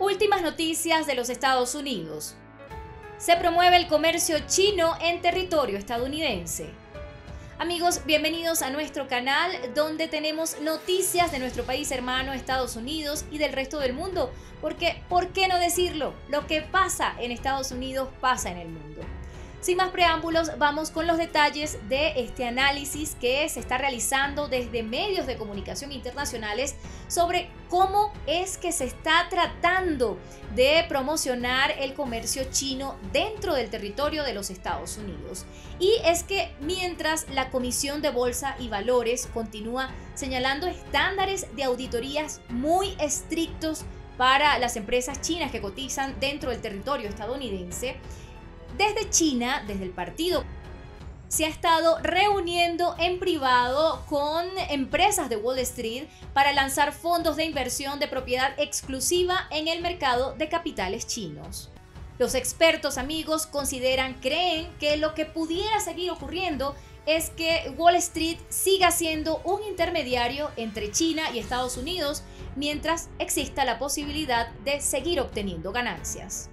Últimas noticias de los Estados Unidos. Se promueve el comercio chino en territorio estadounidense. Amigos, bienvenidos a nuestro canal donde tenemos noticias de nuestro país hermano Estados Unidos y del resto del mundo. Porque, ¿por qué no decirlo? Lo que pasa en Estados Unidos pasa en el mundo. Sin más preámbulos, vamos con los detalles de este análisis que se está realizando desde medios de comunicación internacionales sobre cómo es que se está tratando de promocionar el comercio chino dentro del territorio de los Estados Unidos. Y es que mientras la Comisión de Bolsa y Valores continúa señalando estándares de auditorías muy estrictos para las empresas chinas que cotizan dentro del territorio estadounidense, desde China, desde el partido, se ha estado reuniendo en privado con empresas de Wall Street para lanzar fondos de inversión de propiedad exclusiva en el mercado de capitales chinos. Los expertos amigos consideran, creen que lo que pudiera seguir ocurriendo es que Wall Street siga siendo un intermediario entre China y Estados Unidos mientras exista la posibilidad de seguir obteniendo ganancias.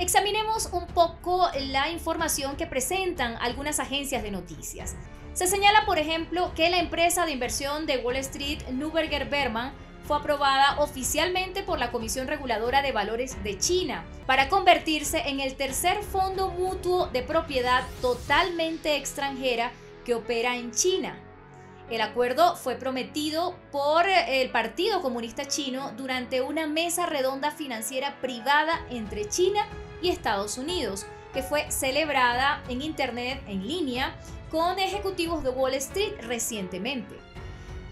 Examinemos un poco la información que presentan algunas agencias de noticias. Se señala, por ejemplo, que la empresa de inversión de Wall Street, Neuberger Berman, fue aprobada oficialmente por la Comisión Reguladora de Valores de China para convertirse en el tercer fondo mutuo de propiedad totalmente extranjera que opera en China. El acuerdo fue prometido por el Partido Comunista Chino durante una mesa redonda financiera privada entre China y Estados Unidos, que fue celebrada en Internet en línea con ejecutivos de Wall Street recientemente.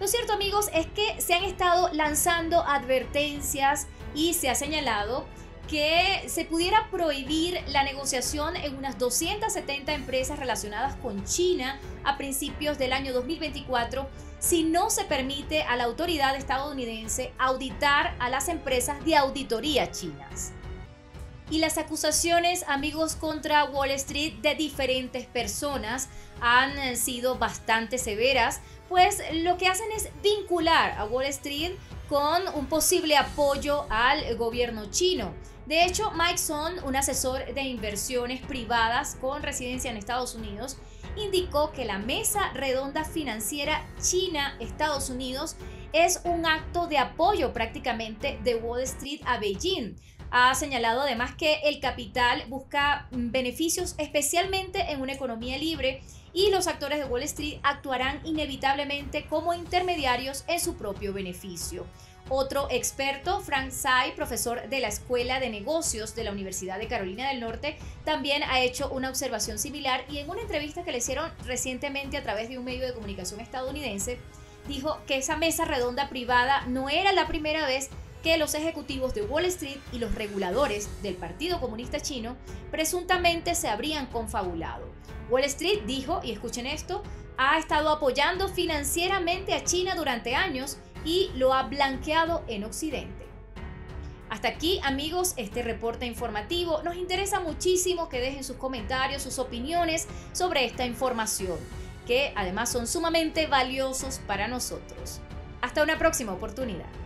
Lo cierto amigos es que se han estado lanzando advertencias y se ha señalado que se pudiera prohibir la negociación en unas 270 empresas relacionadas con China a principios del año 2024 si no se permite a la autoridad estadounidense auditar a las empresas de auditoría chinas y las acusaciones, amigos, contra Wall Street de diferentes personas han eh, sido bastante severas, pues lo que hacen es vincular a Wall Street con un posible apoyo al gobierno chino. De hecho, Mike Son, un asesor de inversiones privadas con residencia en Estados Unidos, indicó que la mesa redonda financiera China-Estados Unidos es un acto de apoyo prácticamente de Wall Street a Beijing ha señalado además que el capital busca beneficios especialmente en una economía libre y los actores de Wall Street actuarán inevitablemente como intermediarios en su propio beneficio. Otro experto, Frank Tsai, profesor de la Escuela de Negocios de la Universidad de Carolina del Norte, también ha hecho una observación similar y en una entrevista que le hicieron recientemente a través de un medio de comunicación estadounidense, dijo que esa mesa redonda privada no era la primera vez que los ejecutivos de Wall Street y los reguladores del Partido Comunista Chino presuntamente se habrían confabulado. Wall Street dijo, y escuchen esto, ha estado apoyando financieramente a China durante años y lo ha blanqueado en Occidente. Hasta aquí amigos este reporte informativo. Nos interesa muchísimo que dejen sus comentarios, sus opiniones sobre esta información, que además son sumamente valiosos para nosotros. Hasta una próxima oportunidad.